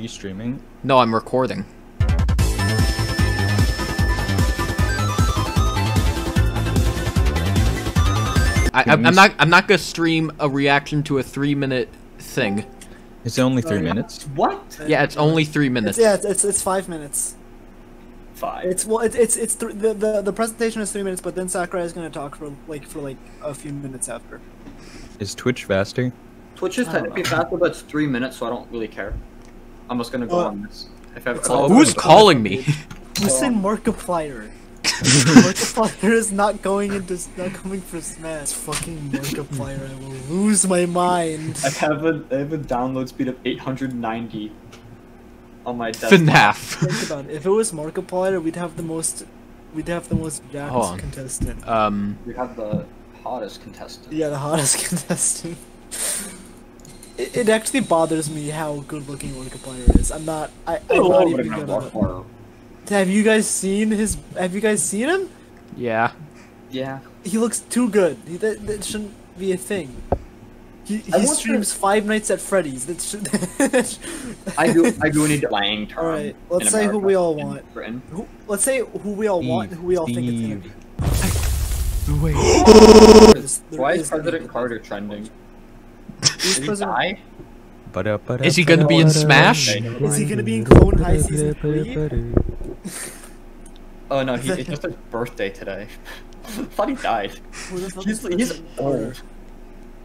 you streaming? No, I'm recording. I, I'm, I'm not. I'm not gonna stream a reaction to a three-minute thing. It's only three uh, minutes? What? Yeah, it's only three It's, minutes. yeah, it's, it's it's five minutes. Five. It's well, it's it's it's th- the, the the presentation is three minutes, but then Sakurai is gonna talk for like for like a few minutes after. Is Twitch faster? Twitch is I don't technically faster, but it's three minutes, so I don't really care. I'm just gonna go Uh, on this. If ever, it's if I- all- Who's calling me? Listen, Markiplier. Markiplier is not going into not coming for Smash. It's fucking Markiplier. I will lose my mind. I have a I have a download speed of 890 on my desktop. FNAF. Think about it. If it was Markiplier, we'd have the most. We'd have the most Hold jacked contestant. Um. we'd have the hottest contestant. Yeah, the hottest contestant. It, it actually bothers me how good looking Markiplier is. I'm not. I, I'm Oh, not even gonna. Have you guys seen his? Have you guys seen him? Yeah. Yeah. He looks too good. He, that, that shouldn't be a thing. He, he I wonder- streams Five Nights at Freddy's. That should. I do I do need a slang term. Alright, let's in say who we all want. Britain. who, let's say who we all want, who we all think it's gonna be. Wait. Why is is President Carter trending? Who's Did he die? Is he gonna be in Smash? Okay, Is he gonna be in Clone High season three? Oh no, he, it's just his birthday today. I thought he died. Who the fuck He's he's old.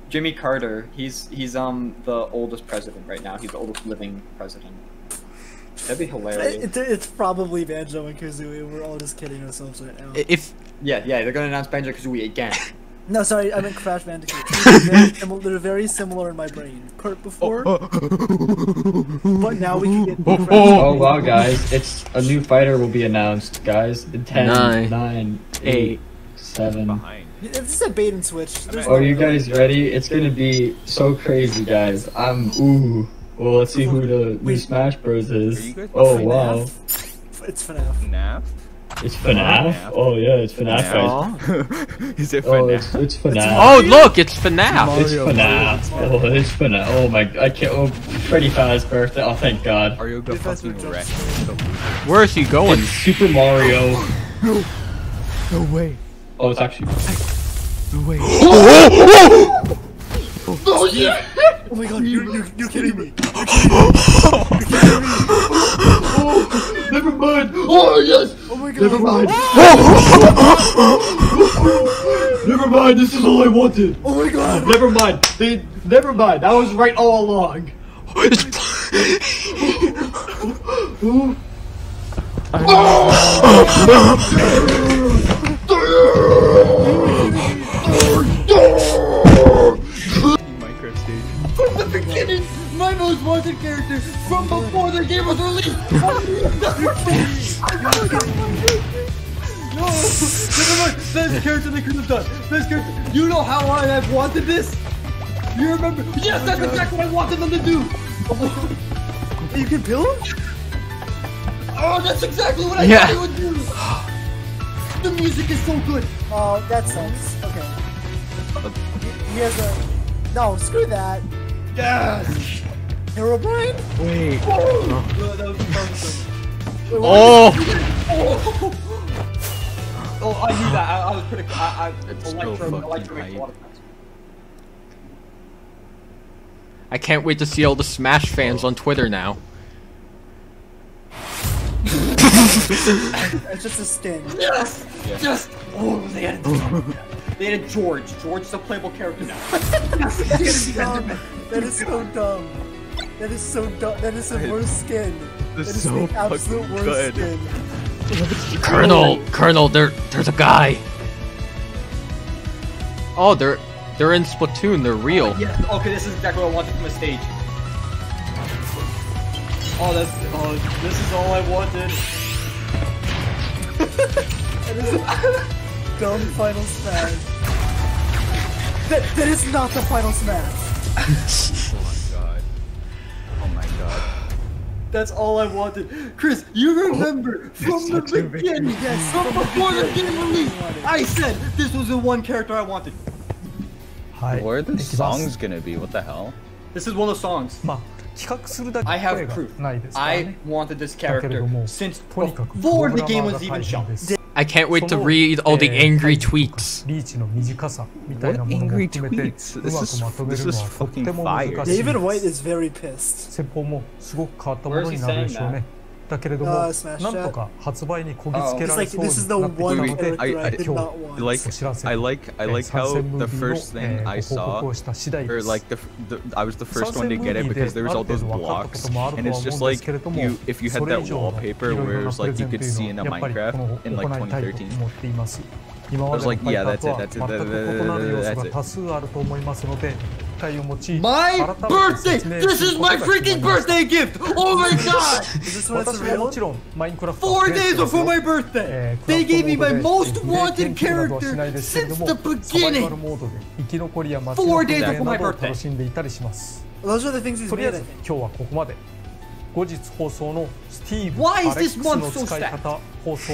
Jimmy Carter. He's he's um the oldest president right now. He's the oldest living president. That'd be hilarious. It, it, it's probably Banjo and Kazooie. We're all just kidding ourselves right now. If Yeah, yeah, they're gonna announce Banjo Kazooie again. No, sorry, I meant Crash Bandicoot. They're very, they're very similar in my brain. Kurt before, oh, oh. but now we can get. Oh, Crash Oh wow, guys! It's a new fighter will be announced, guys. In Ten, Nine, nine, eight, eight, seven. Behind. This is a bait and switch. There's Are no- you guys ready? It's gonna be so crazy, guys. I'm ooh. Well, let's see who the new Smash Bros is. Oh wow, It's FNAF. FNAF? It's FNAF. FNAF. Oh yeah, it's FNAF, guys. FNAF? Is it Oh, it's it's FNAF. oh look, it's FNAF. It's FNAF. Oh, it's FNAF. Oh my, I can't. Oh, Freddy Faz's birthday. Oh, thank God. Are you gonna fucking wreck? Where is he going? It's Super Mario. No way. Oh, it's actually. No way. Oh, oh, oh! oh my god, you're, you're, you're kidding me. Oh, Never mind. Oh yes. Oh god. Never mind. Never mind. This is all I wanted. Oh my god. Never mind. They, never mind. I was right all along. Ooh. Most character from before the game was released. no, never mind. Best character they could have done. Best character. You know how I have wanted this. You remember? Yes, that's exactly what I wanted them to do. You can kill him? Oh, that's exactly what I Yeah. thought he would do. The music is so good. Oh, that sucks. Okay. He has a. No, screw that. Yes. Herobrine? Wait. Oh, that was. Wait. Oh, Oh, I knew that. I, I was pretty. I, I, It's Electro, fucking Electro makes a hype. lot of sense. I can't wait to see all the Smash fans on Twitter now. It's just a skin. Yes. Yes. Oh, they added. they added George. George is a playable character now. yes. Dumb. That is so dumb. That is so dumb. That is the worst skin. That This is is so the absolute worst good. skin. Colonel, Colonel, there, there's a guy. Oh, they're, they're in Splatoon. They're real. Yes. Okay, this is exactly what I wanted from a stage. Oh, that's. Oh, this is all I wanted. That is dumb final smash. That, that is not the final smash. my god. That's all I wanted. Chris, you oh, remember oh, from the beginning, yes, from, before the game release, I said this was the one character I wanted. Hi. Where are the songs gonna be? What the hell? This is one of the songs. I have proof. I wanted this character since before the game was even shown. I can't wait to read all the eh, angry tweets. What angry tweets? This is, this is fucking fire. David White is very pissed. Where is he saying that? だけれども、なんとか発売にこぎつけられそうになってきたので、今日お知らせ、I like I like how the first thing I saw, or like the, the I was the first one to get it because there was all those blocks, and it's just like you if you had that wallpaper where it was like you could see in a Minecraft in like 2013. 今までの ファイター とは全く異なる要素が多数あると思いますので、体を用いて My birthday! This is my freaking birthday gift! Oh my god! Four days before my birthday! They gave me my most wanted character since the beginning! Four days before my birthday! Those are the things. Why is this one so stacked?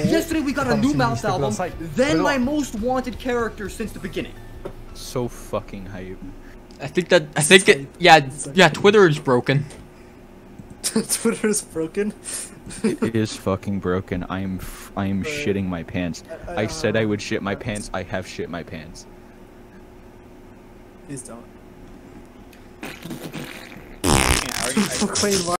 Yesterday we got a new Mouse album. Then my most wanted character since the beginning. So fucking hype. I think that I think it. Yeah, yeah. Twitter is broken. Twitter is broken. it is fucking broken I am f- I am shitting my pants I said I would shit my pants I have shit my pants Please don't.